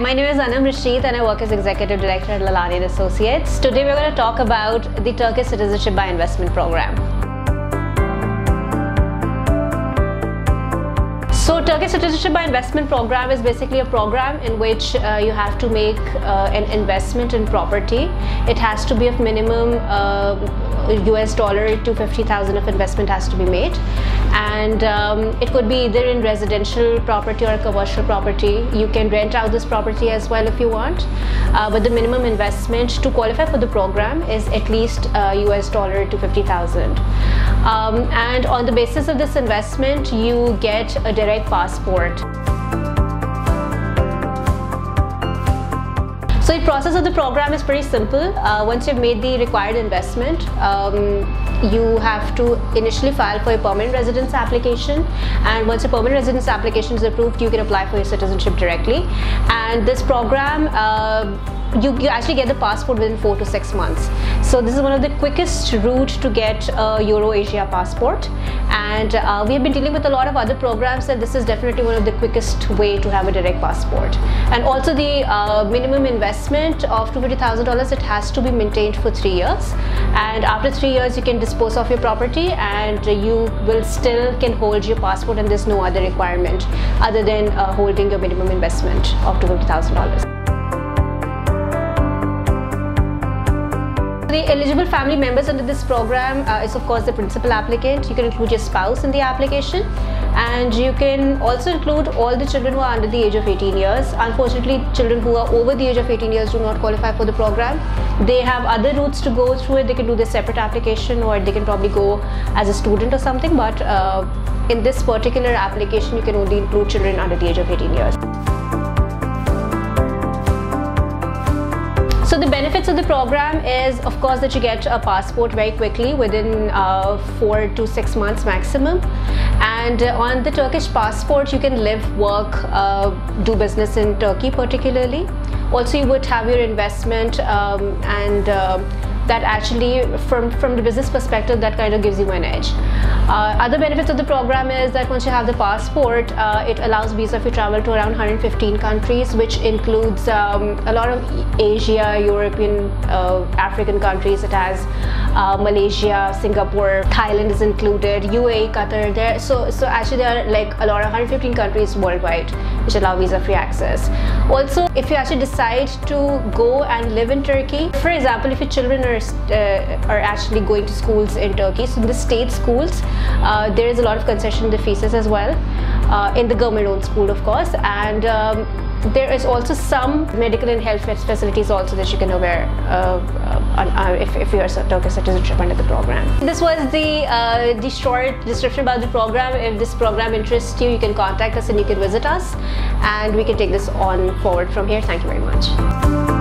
my name is Anam Rashid and I work as Executive Director at Lalani Associates. Today we're going to talk about the Turkish Citizenship by Investment Program. Turkish Citizenship by Investment Program is basically a program in which uh, you have to make uh, an investment in property. It has to be of minimum uh, US dollar to 50,000 of investment has to be made and um, it could be either in residential property or commercial property. You can rent out this property as well if you want uh, but the minimum investment to qualify for the program is at least US uh, dollar to 50,000 um, and on the basis of this investment you get a direct passport. So the process of the program is pretty simple. Uh, once you've made the required investment, um, you have to initially file for a permanent residence application and once a permanent residence application is approved, you can apply for your citizenship directly. And this program uh, you, you actually get the passport within four to six months. So this is one of the quickest route to get a Euro-Asia passport. And uh, we have been dealing with a lot of other programs and this is definitely one of the quickest way to have a direct passport. And also the uh, minimum investment of $250,000, it has to be maintained for three years. And after three years, you can dispose of your property and you will still can hold your passport and there's no other requirement other than uh, holding your minimum investment of $250,000. The eligible family members under this program uh, is of course the principal applicant. You can include your spouse in the application and you can also include all the children who are under the age of 18 years. Unfortunately, children who are over the age of 18 years do not qualify for the program. They have other routes to go through it. They can do their separate application or they can probably go as a student or something but uh, in this particular application you can only include children under the age of 18 years. Benefits of the program is of course that you get a passport very quickly within uh, four to six months maximum and uh, on the Turkish passport you can live, work, uh, do business in Turkey particularly. Also you would have your investment um, and uh, that actually from from the business perspective that kind of gives you an edge. Uh, other benefits of the program is that once you have the passport uh, it allows visa free travel to around 115 countries which includes um, a lot of Asia European uh, African countries it has uh, Malaysia Singapore Thailand is included UAE Qatar there. So so actually there are like a lot of 115 countries worldwide which allow visa free access. Also if you actually decide to go and live in Turkey for example if your children are uh, are actually going to schools in Turkey. So in the state schools, uh, there is a lot of concession in the fees as well, uh, in the government-owned school, of course, and um, there is also some medical and health facilities also that you can aware uh, uh, if, if you are a Turkish citizenship under the program. This was the, uh, the short description about the program. If this program interests you, you can contact us and you can visit us and we can take this on forward from here. Thank you very much.